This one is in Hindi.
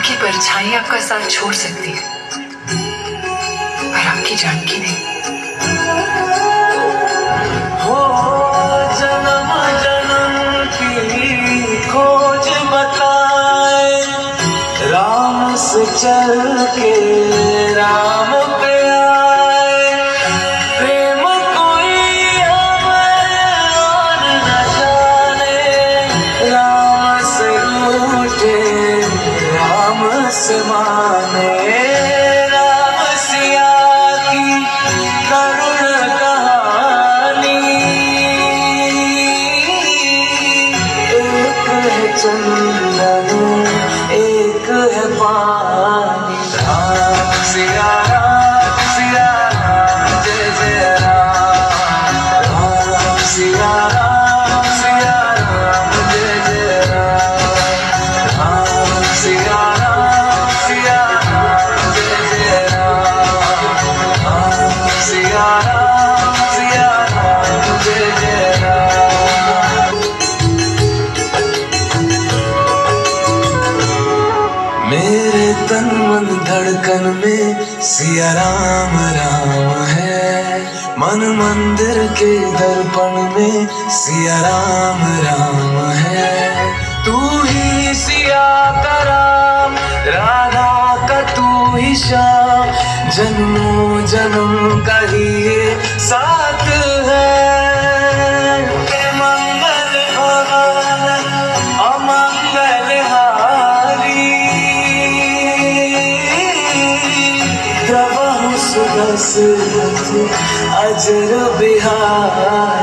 आपकी परछाई आपका साथ छोड़ सकती है। पर आपकी जानकी नहीं। हो जन्म जन्म की खोज बताए, राम से चल के राम पे करुण कहानी। एक है चंदन एक है पानी। मेरे तन मन धड़कन में सिया राम राम है। मन मंदिर के दर्पण में सिया राम राम है। तू ही सिया का राम, राधा का तू ही श्याम। जन्मों जन्म का ही ये प्रभु सुबह अजर बिहारी।